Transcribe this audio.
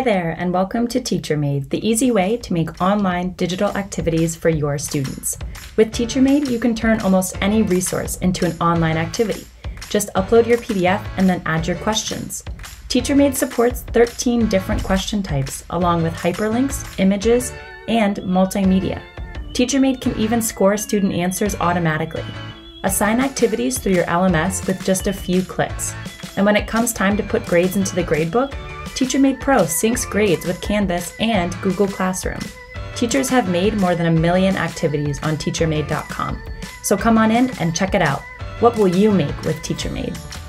Hi there, and welcome to TeacherMade, the easy way to make online digital activities for your students. With TeacherMade, you can turn almost any resource into an online activity. Just upload your PDF and then add your questions. TeacherMade supports 13 different question types, along with hyperlinks, images, and multimedia. TeacherMade can even score student answers automatically. Assign activities through your LMS with just a few clicks. And when it comes time to put grades into the gradebook, TeacherMade Pro syncs grades with Canvas and Google Classroom. Teachers have made more than a million activities on teachermade.com. So come on in and check it out. What will you make with TeacherMade?